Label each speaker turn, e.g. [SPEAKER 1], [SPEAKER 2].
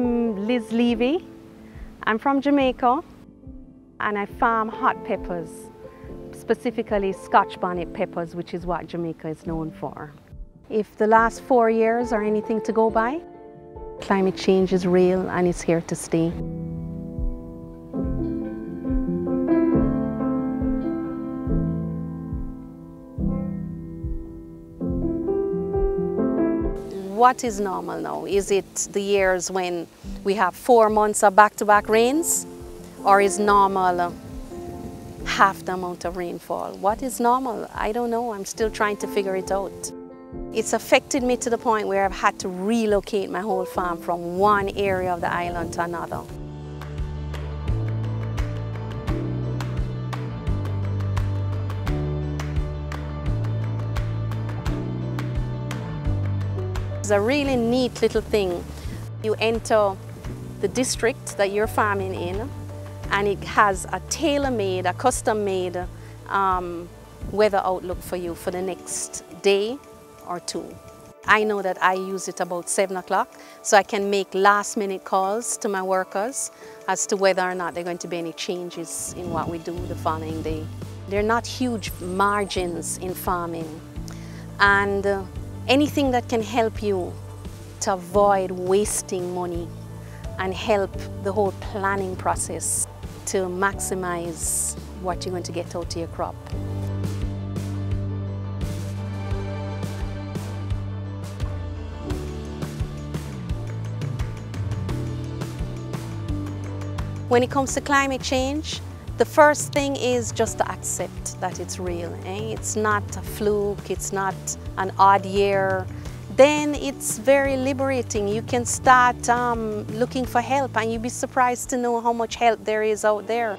[SPEAKER 1] Liz Levy. I'm from Jamaica and I farm hot peppers, specifically Scotch bonnet peppers, which is what Jamaica is known for. If the last four years are anything to go by, climate change is real and it's here to stay. What is normal now? Is it the years when we have four months of back-to-back -back rains? Or is normal half the amount of rainfall? What is normal? I don't know. I'm still trying to figure it out. It's affected me to the point where I've had to relocate my whole farm from one area of the island to another. It's a really neat little thing. You enter the district that you're farming in and it has a tailor-made, a custom-made um, weather outlook for you for the next day or two. I know that I use it about 7 o'clock, so I can make last minute calls to my workers as to whether or not there are going to be any changes in what we do the following day. There are not huge margins in farming, and uh, anything that can help you to avoid wasting money and help the whole planning process to maximize what you're going to get out of your crop. When it comes to climate change, the first thing is just to accept that it's real. Eh? It's not a fluke, it's not an odd year. Then it's very liberating. You can start um, looking for help and you'd be surprised to know how much help there is out there.